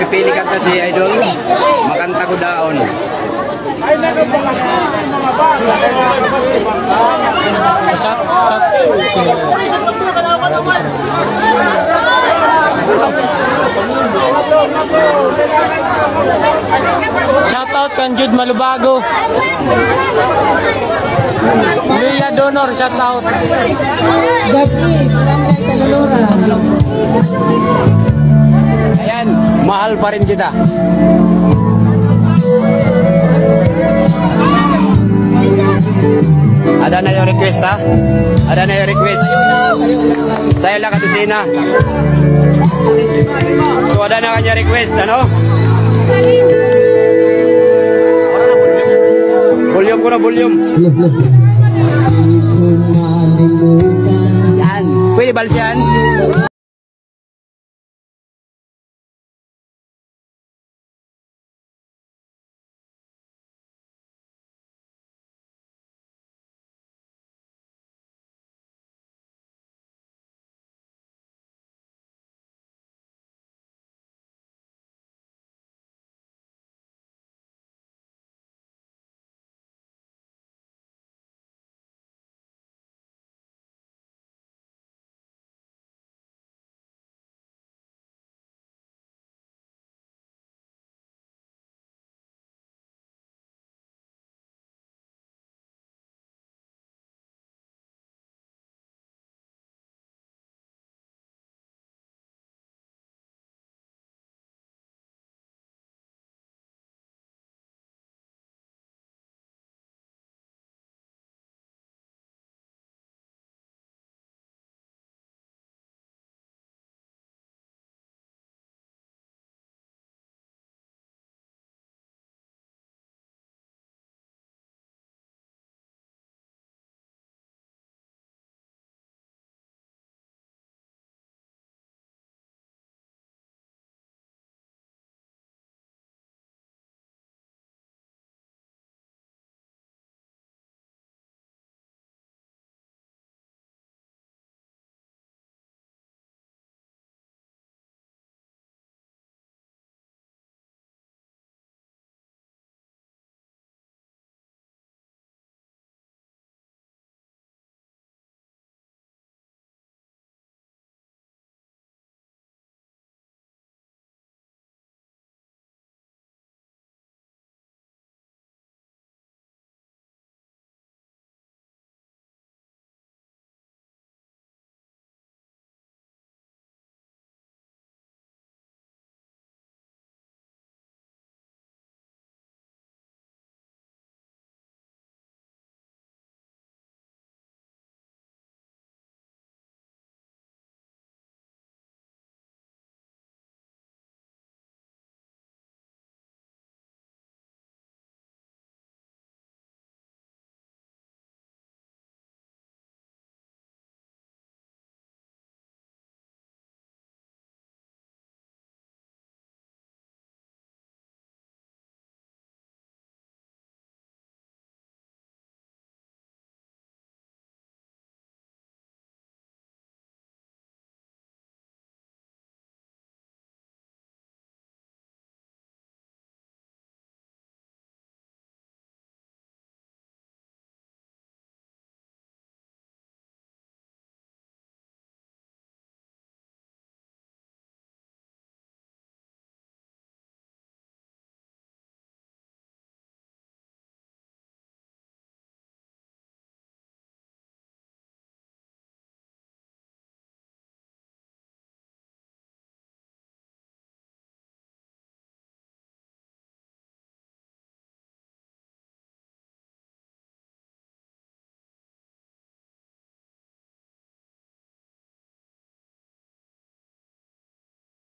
pipili kanta si Idol. Makanta ko daon. Shout out si Shout out kan Jude Malubago. Luya Donor, shout out. Gabi, Barangay Tagalora. Ayan, mahal pa rin kita. Ada na yung request ha? Ada na yung request. Sa'yo lang katusina. So ada na kanya request, ano? Volume ko na volume. Yan. Pwede balsyan?